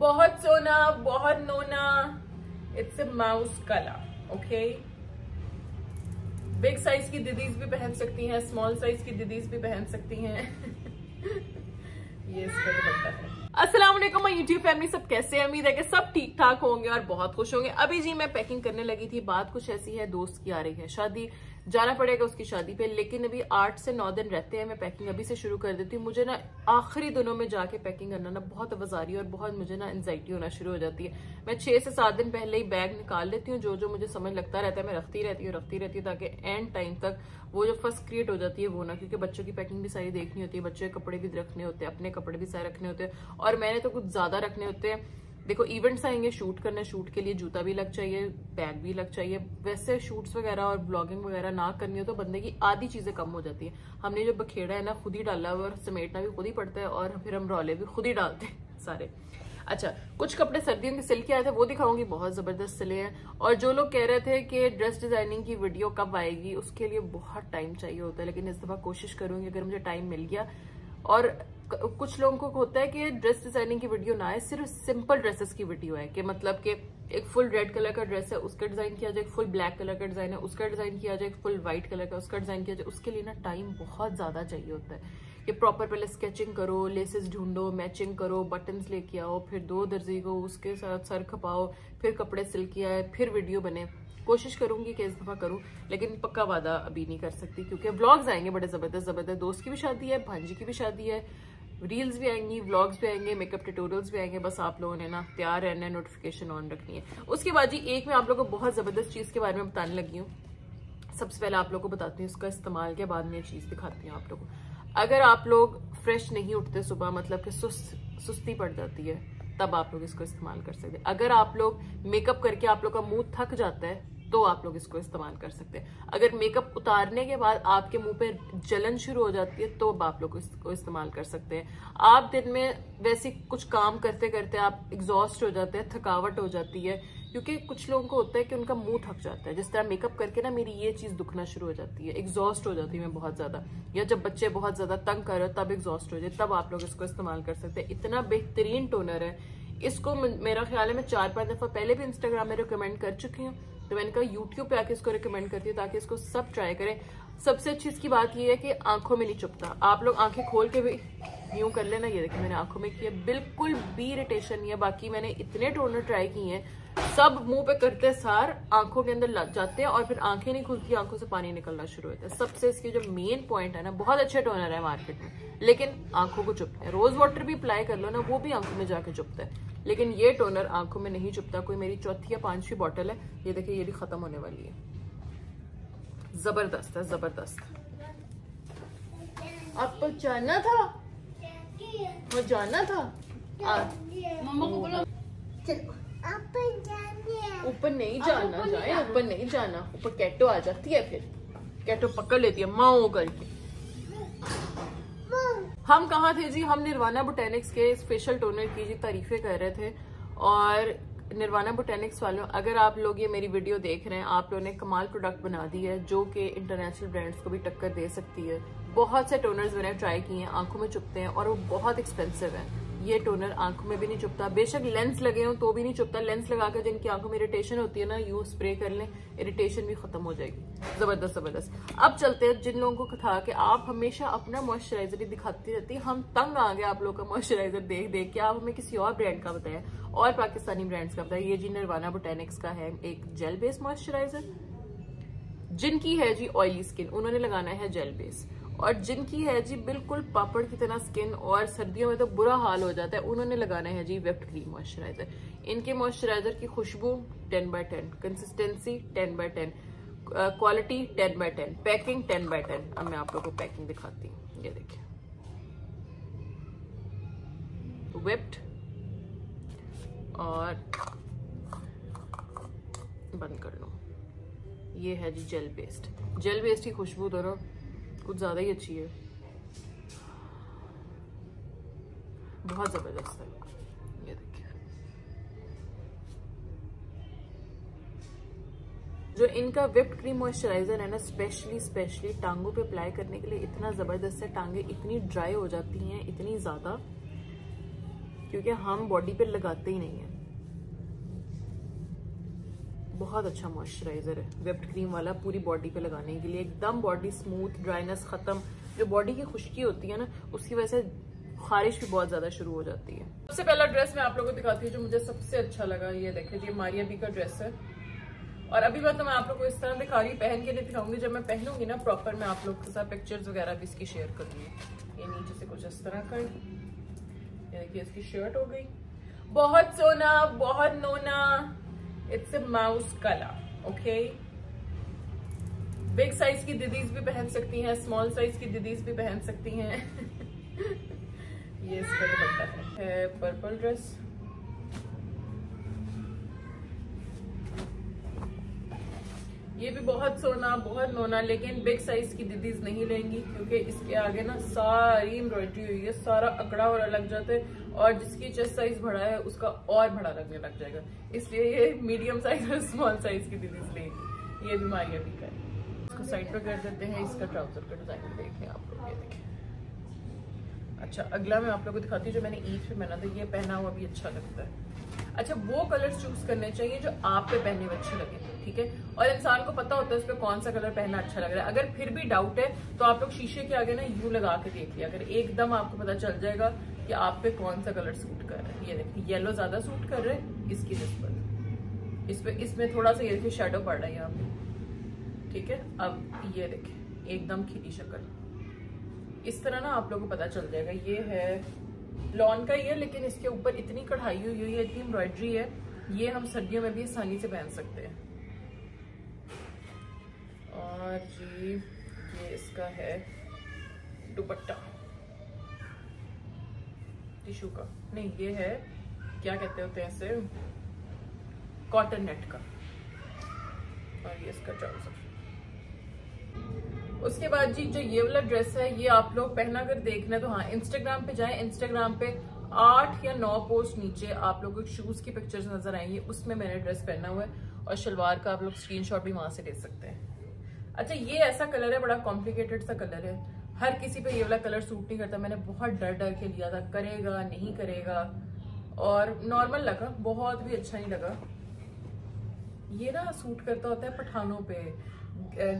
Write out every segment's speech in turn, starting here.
बहुत सोना, बहुत नोना it's a mouse colour okay big size की दीदीज भी पहन सकती हैं स्मॉल साइज़ की दीदीज भी पहन सकती हैं। ये अस्सलाम वालेकुम यूट्यूब फैमिली सब कैसे उम्मीद है कि सब ठीक ठाक होंगे और बहुत खुश होंगे। अभी जी, मैं पैकिंग करने लगी थी, बात कुछ ऐसी है, दोस्त की आ रही है शादी। जाना पड़ेगा उसकी शादी पे, लेकिन अभी आठ से नौ दिन रहते हैं, मैं पैकिंग अभी से शुरू कर देती हूँ। मुझे ना आखिरी दिनों में जाके पैकिंग करना ना बहुत आवाजारी और बहुत मुझे ना एनजाइटी होना शुरू हो जाती है। मैं छह से सात दिन पहले ही बैग निकाल लेती हूँ जो जो मुझे समझ लगता रहता है, मैं रखती रहती हूँ, रखती रहती हूँ, ताकि एंड टाइम तक वो जो फ़र्स्ट क्रिएट हो जाती है वो ना, क्योंकि बच्चों की पैकिंग भी सारी देखनी होती है, बच्चों के कपड़े भी रखने होते हैं, अपने कपड़े भी सारे रखने होते हैं, और मैंने तो कुछ ज़्यादा रखने होते हैं। देखो इवेंट्स आएँगे शूट करने शूट के लिए जूता भी लग चाहिए बैग भी लग चाहिए। वैसे शूट्स वगैरह और ब्लॉगिंग वगैरह ना करनी हो तो बंदे की आधी चीज़ें कम हो जाती है। हमने जो बखेड़ा है ना, खुद ही डाला हुआ और समेटना भी खुद ही पड़ता है और फिर हम रौले भी खुद ही डालते हैं सारे। अच्छा कुछ कपड़े सर्दियों के सिल के आए थे, वो दिखाऊँगी, बहुत ज़बरदस्त सिले हैं। और जो लोग कह रहे थे कि ड्रेस डिज़ाइनिंग की वीडियो कब आएगी, उसके लिए बहुत टाइम चाहिए होता है, लेकिन इस दफ़ा कोशिश करूँगी, अगर मुझे टाइम मिल गया। और कुछ लोगों को होता है कि ड्रेस डिज़ाइनिंग की वीडियो ना आए, सिर्फ़ सिंपल ड्रेसेस की वीडियो है कि मतलब कि एक फुल रेड कलर का ड्रेस है, उसका डिज़ाइन किया जाए फुल ब्लैक कलर का डिज़ाइन है, उसका डिज़ाइन किया जाए फुल व्हाइट कलर का, उसका डिज़ाइन किया जाए, उसके लिए ना टाइम बहुत ज़्यादा चाहिए होता है। कि प्रॉपर पहले स्केचिंग करो लेसेस ढूंढो मैचिंग करो बटन्स लेके आओ, फिर दो दर्जी को उसके साथ सर खपाओ, फिर कपड़े सिल के आए, फिर वीडियो बने। कोशिश करूँगी कि इस दफ़ा करूँ, लेकिन पक्का वादा अभी नहीं कर सकती, क्योंकि ब्लॉग्स आएँगे बड़े ज़बरदस्त ज़बरदस्त दोस्त की भी शादी है, भांजी की भी शादी है रील्स भी आएँगी व्लॉग्स भी आएँगे मेकअप ट्यूटोरियल्स भी आएँगे, बस आप लोगों ने ना तैयार रहना है नोटिफिकेशन ऑन रखनी है। उसके बाद जी, एक मैं आप लोगों को बहुत ज़बरदस्त चीज़ के बारे में बताने लगी हूँ। सबसे पहले आप लोग को बताती हूँ उसका इस्तेमाल के बाद में चीज़ दिखाती हूँ आप लोग को। अगर आप लोग फ्रेश नहीं उठते सुबह मतलब कि सुस्त, सुस्ती पड़ जाती है, तब आप लोग इसको इस्तेमाल कर सकते अगर आप लोग मेकअप करके आप लोग का मुँह थक जाता है तो आप लोग इसको इस्तेमाल कर सकते हैं। अगर मेकअप उतारने के बाद आपके मुँह पे जलन शुरू हो जाती है तो आप लोग इसको इस्तेमाल कर सकते हैं। आप दिन में वैसे कुछ काम करते करते आप एग्जॉस्ट हो जाते हैं, थकावट हो जाती है, क्योंकि कुछ लोगों को होता है कि उनका मुँह थक जाता है। जिस तरह मेकअप करके ना मेरी ये चीज़ दुखना शुरू हो जाती है एग्जॉस्ट हो जाती है मैं बहुत ज़्यादा। या जब बच्चे बहुत ज़्यादा तंग कर रहे हो, तब एग्जॉस्ट हो जाए, तब आप लोग इसको इस्तेमाल कर सकते हैं। इतना बेहतरीन टोनर है। इसको मेरा ख्याल है मैं चार पाँच दफ़ा पहले भी इंस्टाग्राम में रिकमेंड कर चुकी हूँ। तो मैंने कहा यूट्यूब पे आके इसको रिकमेंड करती हूँ ताकि इसको सब ट्राई करें। सबसे अच्छी इसकी बात यह है कि आँखों में नहीं चुपता। आप लोग आँखें खोल के भी यूँ कर लेना ये देखिए, मैंने आँखों में किया, बिल्कुल भी इरिटेशन नहीं है, बाकी मैंने इतने टोनर ट्राई किए हैं, सब मुँह पे करते सार, आँखों के अंदर लग जाते हैं और फिर आँखें नहीं खुलती, आँखों से पानी निकलना शुरू होता है। सबसे इसकी जो मेन पॉइंट है ना, बहुत अच्छे टोनर है मार्केट में, लेकिन आँखों को चुपते हैं। रोज वाटर भी अप्लाई कर लो ना, वो भी आँखों में जाके चुपता है। लेकिन ये टोनर आँखों में नहीं चुपता, कोई मेरी चौथी या पांचवी बॉटल है, ये देखिए, ये भी खत्म होने वाली है। ज़बरदस्त है, ज़बरदस्त। आपको जाना था। वो जाना था? मम्मा को बोलो। ऊपर नहीं जाना जाए ऊपर नहीं जाना। ऊपर कैटो आ जाती है फिर। कैटो पकड़ लेती है माओ करके। हम कहा थे जी? हम निर्वाणा बोटेनिक्स के स्पेशल टोनर की जी तारीफें कर रहे थे। और निर्वाणा बोटेनिक्स वालों अगर आप लोग ये मेरी वीडियो देख रहे हैं आप लोगों ने कमाल प्रोडक्ट बना दी है जो कि इंटरनेशनल ब्रांड्स को भी टक्कर दे सकती है। बहुत से टोनर्स मैंने ट्राई किए हैं, आँखों में चुपते हैं और वो बहुत एक्सपेंसिव है। ये टोनर आँखों में भी नहीं चुपता। बेशक लेंस लगे हो तो भी नहीं चुपता। लेंस लगाकर जिनकी आँखों में इरिटेशन होती है ना यू स्प्रे कर लें इरिटेशन भी खत्म हो जाएगी। ज़बरदस्त ज़बरदस्त। अब चलते हैं जिन लोगों को था कि आप हमेशा अपना मॉइस्चराइजर ही दिखाती रहती। हम तंग आ गए आप लोग का मॉइस्चराइजर देख देख के। आप हमें किसी और ब्रांड का बताया और पाकिस्तानी ब्रांड्स का बताया ये जी निर्वाना बोटेनिक्स का है, एक जेल बेस्ड मॉइस्चराइजर जिनकी है जी ऑयली स्किन उन्होंने लगाना है जेल बेस और जिनकी है जी बिल्कुल पापड़ की तरह स्किन और सर्दियों में तो बुरा हाल हो जाता है, उन्होंने लगाना है जी वेप्ट क्रीम मॉइस्चराइजर इनके मॉइस्चराइजर की खुशबू ten by ten consistency ten by ten quality ten by ten packing ten by ten अब मैं आप लोग को पैकिंग दिखाती हूँ। ये देखिए। वेप्ट और बंद कर लो। ये है जी जेल पेस्ट जेल पेस्ट की खुशबू दोनों कुछ ज़्यादा ही अच्छी है। बहुत ज़बरदस्त है। ये देखिए। जो इनका विप्ड क्रीम मॉइस्चराइजर है ना स्पेशली स्पेशली टांगों पे अप्लाई करने के लिए इतना ज़बरदस्त है, टांगे इतनी ड्राई हो जाती हैं, इतनी ज़्यादा, क्योंकि हम बॉडी पे लगाते ही नहीं है। बहुत अच्छा मॉइस्चराइजर है। वेप्ड क्रीम वाला पूरी बॉडी पे लगाने के लिए एकदम बॉडी स्मूथ ड्राइनेस खत्म। जो बॉडी की खुश्की होती है ना, उसकी वजह से खारिश भी बहुत ज़्यादा शुरू हो जाती है। सबसे पहला ड्रेस मैं आप लोगों को दिखाती हूँ जो मुझे सबसे अच्छा लगा। ये देखे जी मारिया बी का ड्रेस है। और अभी बात तो मैं आप लोग को इस तरह दिखा रही पहन के नहीं दिखाऊँगी। जब मैं पहनूँगी ना प्रॉपर मैं आप लोग के साथ पिक्चर्स वगैरह भी इसकी शेयर करूँगी। ये नीचे से कुछ इस तरह का ये देखिए, इसकी शर्ट हो गई। बहुत सोना, बहुत नोना। It's a mouse colour okay big size की दीदीज भी पहन सकती हैं स्मॉल साइज़ की दीदीज भी पहन सकती हैं। ये इसका दुपट्टा है पर्पल ड्रेस ये भी बहुत सोना, बहुत नोना, लेकिन बिग साइज़ की दीदीज नहीं लेंगी, क्योंकि इसके आगे ना सारी एम्ब्रॉयडरी हुई है, सारा अकड़ा और लग जाता है, और जिसकी चेस्ट साइज़ बड़ा है, उसका और बड़ा लगने लग जाएगा। इसलिए ये मीडियम साइज़ और स्मॉल साइज़ की दीदीज लेंगी। ये भी मारिया भी का है इसको साइड पर कर देते हैं, इसका ट्राउज़र का डिज़ाइन देखें आप लोग, ये देखें अच्छा अगला मैं आप लोग को दिखाती हूँ जो मैंने ईद पे पहना था ये पहना हुआ भी अच्छा लगता है। अच्छा वो कलर चूज़ करने चाहिए जो आप पे पहने में अच्छे लगे, ठीक है? और इंसान को पता होता है उस पर कौन सा कलर पहनना अच्छा लग रहा है। अगर फिर भी डाउट है तो आप लोग शीशे के आगे ना यू लगा के देख लिया अगर एकदम आपको पता चल जाएगा कि आप पे कौन सा कलर सूट कर रहा है। ये देखिए येलो ज़्यादा सूट कर रहे हैं, इसकी निस्बत इस पे, इसमें थोड़ा सा ये देखिए शेडो पड़ रहा है यहाँ पे। ठीक है? अब ये देखिए, एकदम खिली शक्ल। इस तरह ना आप लोगों को पता चल जाएगा। ये है लॉन का ही है, लेकिन इसके ऊपर इतनी कढ़ाई हुई हुई है, इतनी एम्ब्रॉयडरी है, ये हम सर्दियों में भी आसानी से पहन सकते हैं। और जी, ये इसका है दुपट्टा। टिशू का। नहीं, ये है, क्या कहते होते हैं इसे? कॉटन नेट का। और ये इसका ट्राउज़र। उसके बाद जी, जो ये वाला ड्रेस है, ये आप लोग पहना कर देखना है तो हाँ इंस्टाग्राम पे जाएँ। इंस्टाग्राम पे आठ या नौ पोस्ट नीचे आप लोगों को शूज़ की पिक्चर्स नज़र आएँगी। उसमें मैंने ड्रेस पहना हुआ है और शलवार का आप लोग स्क्रीनशॉट भी वहाँ से ले सकते हैं। अच्छा ये ऐसा कलर है, बड़ा कॉम्प्लिकेटेड सा कलर है। हर किसी पे ये वाला कलर सूट नहीं करता। मैंने बहुत डर डर के लिया था। करेगा, नहीं करेगा। और नॉर्मल लगा, बहुत भी अच्छा नहीं लगा। ये ना सूट करता होता है पठानों पे।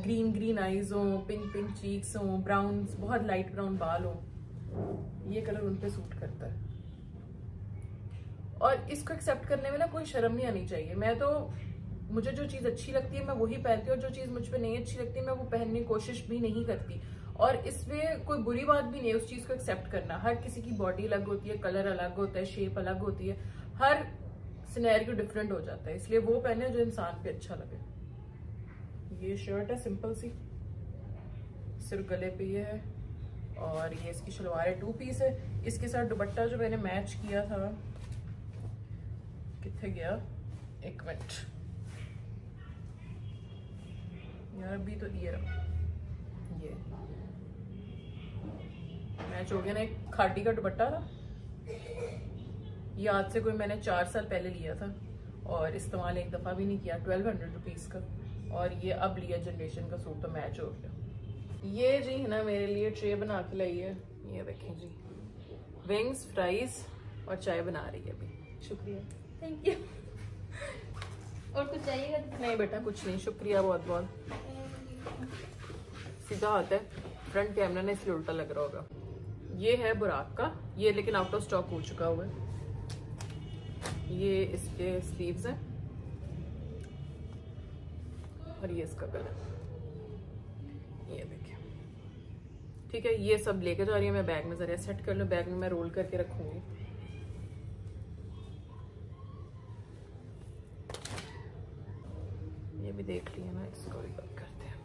ग्रीन ग्रीन आईज हो पिंक पिंक चीक्स हो ब्राउन बहुत लाइट ब्राउन बाल हो, ये कलर उन पे सूट करता है। और इसको एक्सेप्ट करने में ना कोई शर्म नहीं आनी चाहिए। मैं तो मुझे जो चीज़ अच्छी लगती है, मैं वही पहनती हूँ, और जो चीज़ मुझ पर नहीं अच्छी लगती, मैं वो पहनने की कोशिश भी नहीं करती। और इसमें कोई बुरी बात भी नहीं है, उस चीज़ को एक्सेप्ट करना। हर किसी की बॉडी अलग होती है कलर अलग होता है शेप अलग होती है। हर सिनेरियो डिफरेंट हो जाता है, इसलिए वो पहने जो इंसान पे अच्छा लगे। ये शर्ट है सिंपल सी। सिर्फ़ गले पे ये है और ये इसकी शलवार है टू पीस है। इसके साथ दुपट्टा जो मैंने मैच किया था, कितने गया? एक मिनट यार, अभी तो ये रहा। ये। मैच हो गया ना एक खाटी का दुपट्टा था ये आज से कोई मैंने चार साल पहले लिया था और इस्तेमाल एक दफ़ा भी नहीं किया ट्वेल्व हंड्रेड रुपीज़ का। और ये अब लिया जनरेशन का सूट तो मैच हो गया। ये जी है ना मेरे लिए ट्रे बना के लाई है। ये देखें जी। विंग्स फ्राइज और चाय बना रही है अभी। शुक्रिया। थैंक यू और कुछ चाहिएगा? नहीं बेटा कुछ नहीं। शुक्रिया बहुत बहुत। सीधा आता है। फ्रंट कैमरा ने इसलिए उल्टा लग रहा होगा। ये है बुराक का। ये लेकिन आउट ऑफ़ स्टॉक हो चुका हुआ है। ये इसके स्लीव्स हैं। और ये इसका कलर ये देखिए ठीक है, ये सब लेके जा रही है मैं बैग में, जरा सेट कर लूँ बैग में मैं रोल करके रखूँगी. ये भी देख लिया ना, इसको भी बंद करते हैं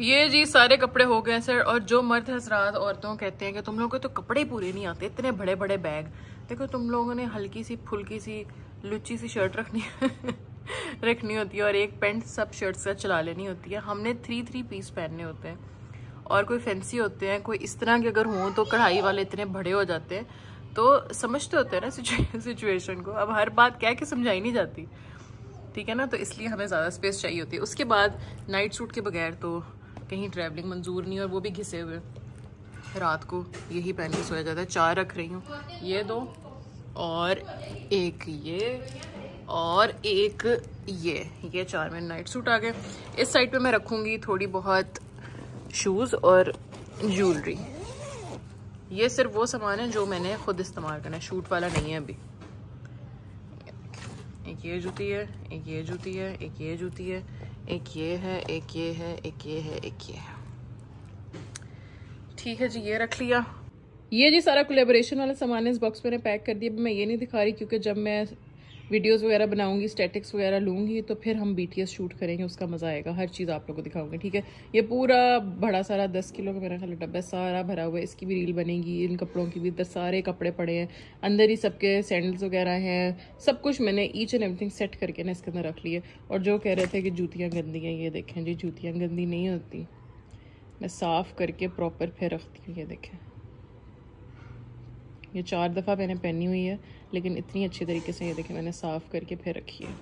ये जी सारे कपड़े हो गए सर और जो मर्द हजरात औरतों कहते हैं कि तुम लोगों के तो कपड़े पूरे नहीं आते, इतने बड़े बड़े बैग। देखो, तुम लोगों ने हल्की सी, फुल्की सी, लुच्ची सी शर्ट रखनी रखनी होती है और एक पेंट सब शर्ट्स का चला लेनी होती है। हमने थ्री थ्री पीस पहनने होते हैं। और कोई फैंसी होते हैं, कोई इस तरह के अगर हों तो कढ़ाई वाले इतने बड़े हो जाते हैं। तो समझते होते हैं ना सिचुएशन को। अब हर बात कह के समझाई नहीं जाती। ठीक है ना? तो इसलिए हमें ज़्यादा स्पेस चाहिए होती है। उसके बाद नाइट सूट के बगैर तो कहीं ट्रैवलिंग मंजूर नहीं, और वो भी घिसे हुए। रात को यही पहन के सोया जाता है चार रख रही हूँ। ये दो, और एक ये, और एक ये। ये चार में नाइट सूट आ गए। इस साइड पे मैं रखूँगी थोड़ी बहुत शूज़ और ज्वेलरी ये सिर्फ़ वो सामान है जो मैंने खुद इस्तेमाल करना है। शूट वाला नहीं है अभी। एक ये जूती है, एक ये जूती है, एक ये जूती है। एक ये है, एक ये है, एक ये है, एक ये है। ठीक है जी, ये रख लिया। ये जी सारा कोलेबोरेशन वाला सामान इस बॉक्स में पैक कर दिया मैं ये नहीं दिखा रही क्योंकि जब मैं वीडियोस वगैरह बनाऊँगी स्टैटिक्स वगैरह लूँगी तो फिर हम बीटीएस शूट करेंगे, उसका मज़ा आएगा, हर चीज़ आप लोगों को दिखाऊँगी, ठीक है? ये पूरा बड़ा सारा दस किलो का मेरा ख्याल डब्बा सारा भरा हुआ है, इसकी भी रील बनेगी, इन कपड़ों की भी, इधर सारे कपड़े पड़े हैं, अंदर ही सबके सैंडल्स वगैरह हैं, सब कुछ मैंने ईच एंड एवरीथिंग सेट करके ना इसके अंदर रख लिए, और जो कह रहे थे कि जूतियाँ गंदी हैं, ये देखें जी, जूतियाँ गंदी नहीं होती। मैं साफ़ करके प्रॉपर फिर रखती हूँ, ये देखें। ये चार दफ़ा मैंने पहनी हुई है लेकिन इतनी अच्छी तरीके से ये देखें मैंने साफ़ करके फिर रखी है।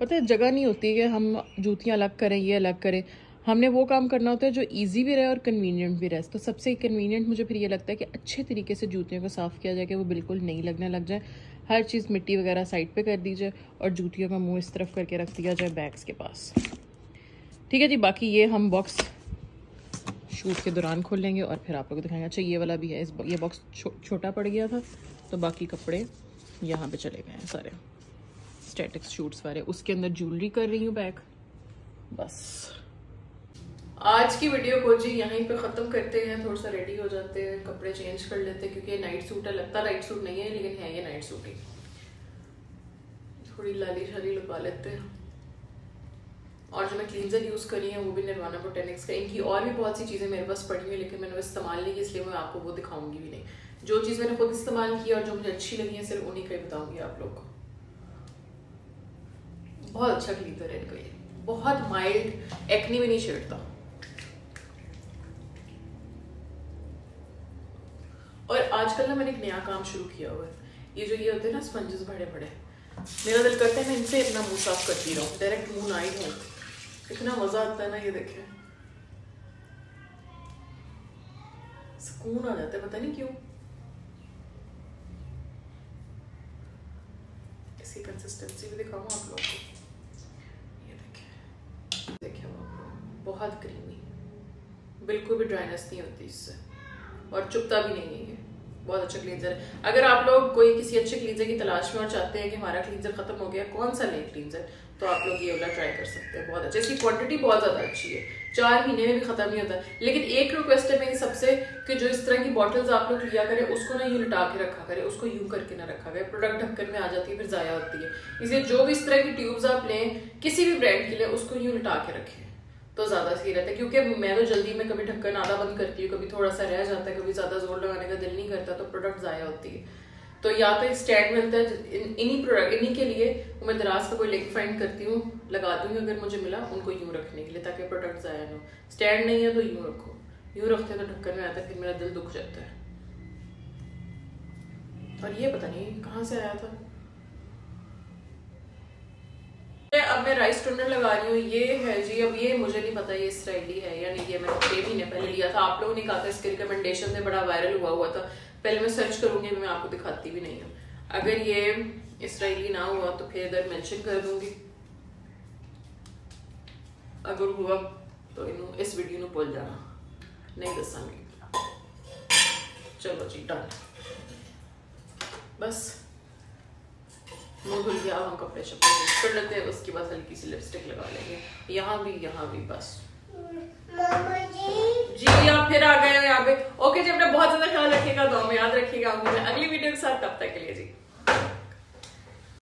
पता है, जगह नहीं होती कि हम जूतियाँ अलग करें, ये अलग करें। हमने वो काम करना होता है जो इजी भी रहे और कन्वीनियंट भी रहे। तो सबसे कन्वीनियंट मुझे फिर ये लगता है कि अच्छे तरीके से जूतियों को साफ़ किया जाए कि वो बिल्कुल नहीं लगने लग जाए। हर चीज़ मिट्टी वगैरह साइड पे कर दी जाए और जूतियों का मुँह इस तरफ़ करके रख दिया जाए बैग्स के पास। ठीक है जी, बाकी ये हम बॉक्स शूट के दौरान खोल लेंगे और फिर आप लोग दिखाएँगे। अच्छा ये वाला भी है इस ये बॉक्स छो, छोटा पड़ गया था तो बाकी कपड़े यहाँ पे चले गए हैं सारे। स्टैटिक्स शूट्स वाले। उसके अंदर ज्वेलरी कर रही हूँ बैग बस। आज की वीडियो को जी यहीं पे ख़त्म करते हैं थोड़ा सा रेडी हो जाते हैं कपड़े चेंज कर लेते हैं क्योंकि ये नाइट सूट है लगता नाइट सूट नहीं है लेकिन है ये नाइट सूट ही। थोड़ी लाली शाली लगा लेते हैं। और जो मैं क्लींजर यूज़ करी है, वो भी निर्वाणा बोटेनिक्स का, इनकी और भी बहुत सी चीज़ें मेरे पास पड़ी हुई लेकिन मैंने इस्तेमाल नहीं की, इसलिए मैं आपको वो दिखाऊँगी भी नहीं। जो चीज़ मैंने खुद इस्तेमाल की और जो मुझे अच्छी लगी है, सिर्फ़ उन्हीं का ही बताऊँगी आप लोग को। बहुत अच्छा क्लींजर है इनका ये। बहुत माइल्ड एक्नी भी नहीं छेड़ता। और आजकल ना मैंने एक नया काम शुरू किया हुआ है। ये जो ये होते हैं ना स्पंजेस बड़े बड़े मेरा दिल करता है मैं इनसे अपना मुँह साफ़ करती रहूँ डायरेक्ट मुँह ना ही हूँ। कितना मज़ा आता है ना ये देखे सुकून आ जाता है पता नहीं क्यों इसकी कंसिस्टेंसी भी दिखाऊँ आप लोगों को ये बहुत क्रीमी बिल्कुल भी ड्राइनेस नहीं होती इससे और चुपता भी नहीं है ये बहुत अच्छा क्लींजर है अगर आप लोग कोई किसी अच्छे क्लींजर की तलाश में और चाहते हैं कि हमारा क्लींजर खत्म हो गया कौन सा लें क्लींजर तो आप लोग ये वाला ट्राई कर सकते हैं, बहुत अच्छा। इसकी क्वांटिटी बहुत ज़्यादा अच्छी है। चार महीने में भी खत्म नहीं होता। लेकिन एक रिक्वेस्ट है मेरी सबसे कि जो इस तरह की बॉटल्स आप लोग लिया करें, उसको ना यूँ लटा के रखा करें, उसको यूँ करके ना रखा करें। प्रोडक्ट ढक्कन में आ जाती है, फिर ज़ाया होती है। इसलिए जो भी इस तरह की ट्यूब्स आप लें, किसी भी ब्रांड के लिए उसको यूँ लटा के रखें। तो ज़्यादा सही रहता है, क्योंकि मैं तो जल्दी में कभी ढक्कन आधा बंद करती हूँ, कभी थोड़ा सा रह जाता है, कभी ज़्यादा ज़ोर लगाने का दिल नहीं करता तो प्रोडक्ट ज़ाया होती है। तो या तो एक स्टैंड मिलता है इन्हीं प्रोडक्ट, इन्हीं के लिए मैं दराज का कोई लिंक फाइंड करती हूँ, लगा दूँगी अगर मुझे मिला, उनको यूँ रखने के लिए ताकि प्रोडक्ट ज़ाया ना हो। स्टैंड नहीं है तो यूँ रखो। यूँ रखते तो ढक्कन में आता है, फिर मेरा दिल दुख जाता है। और ये पता नहीं, कहाँ से आया था? अब मैं राइस टोनर लगा रही हूँ, ये है जी, अब ये मुझे नहीं पता ये इसराइली है या नहीं, ये मैंने छह महीने पहले लिया था। आप लोगों ने कहा था इसके रिकमेंडेशन से बड़ा वायरल हुआ हुआ था। पहले मैं सर्च करूँगी मैं आपको दिखाती भी नहीं हूँ। अगर ये इसराइली ना हुआ तो फिर इधर मेंशन कर दूँगी। अगर हुआ तो इन इस वीडियो ਨੂੰ भूल जाना। नहीं दसांगी चलो जी डन बस। मुँह धुल गया, हम कपड़े शपड़े कर लेते हैं, उसके बाद हल्की सी लिपस्टिक लगा लेंगे। यहाँ भी यहाँ भी, बस। जी, आप फिर आ गए हो यहाँ पे। ओके जी, अपना बहुत ज़्यादा ख्याल रखिएगा, दो में याद रखिएगा अगली वीडियो के साथ, तब तक के लिए जी।